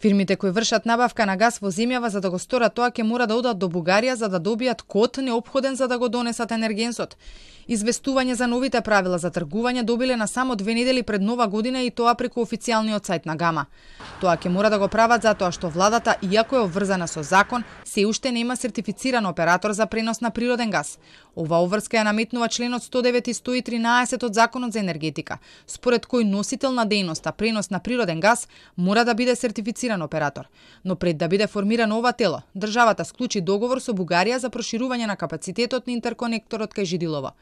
Фирмите кои вршат набавка на газ во земјава за да го сторат тоа ќе мора да одат до Бугарија за да добијат код необходен за да го донесат енергенсот. Известување за новите правила за тргување добиле на само две недели пред нова година и тоа преку официјалниот сајт на Гама. Тоа ќе мора да го прават затоа што владата, иако е обврзана со закон, се уште нема сертифициран оператор за пренос на природен газ. Ова обврска ја наметнува членот 109 и 113 од Законот за енергетика, според кој носител на дејноста пренос на природен газ мора да биде сертифициран оператор. Но пред да биде формирано ова тело, државата склучи договор со Бугарија за проширување на капацитетот на интерконекторот кај Жидилово.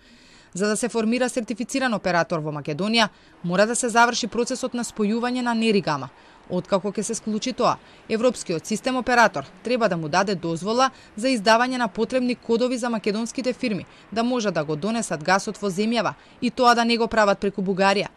За да се формира сертифициран оператор во Македонија, мора да се заврши процесот на спојување на Неригама. Откако ќе се склучи тоа, Европскиот систем оператор треба да му даде дозвола за издавање на потребни кодови за македонските фирми, да можат да го донесат гасот во земјава и тоа да не го прават преку Бугарија.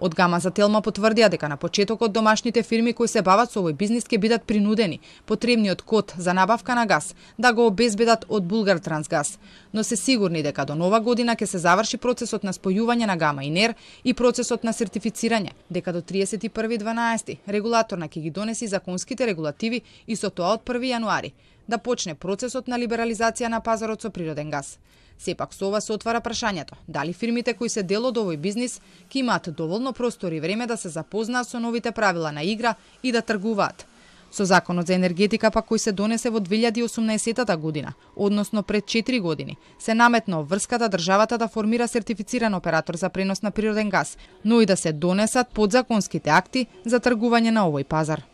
Од Гама за Телма потврдија дека на почетокот домашните фирми кои се бават со овој бизнис ќе бидат принудени потребниот код за набавка на газ да го обезбедат од Булгар Трансгаз, но се сигурни дека до нова година ќе се заврши процесот на спојување на Гама и НЕР и процесот на сертифицирање, дека до 31.12 регулаторна ќе ги донеси законските регулативи и со тоа од 1 јануари да почне процесот на либерализација на пазарот со природен газ. Сепак со ова се отвара прашањето, дали фирмите кои се дел од овој бизнис ќе имаат доволно простор и време да се запознаат со новите правила на игра и да тргуваат. Со Законот за енергетика па кој се донесе во 2018 година, односно пред 4 години, се наметна врската да државата да формира сертифициран оператор за пренос на природен газ, но и да се донесат подзаконските акти за тргување на овој пазар.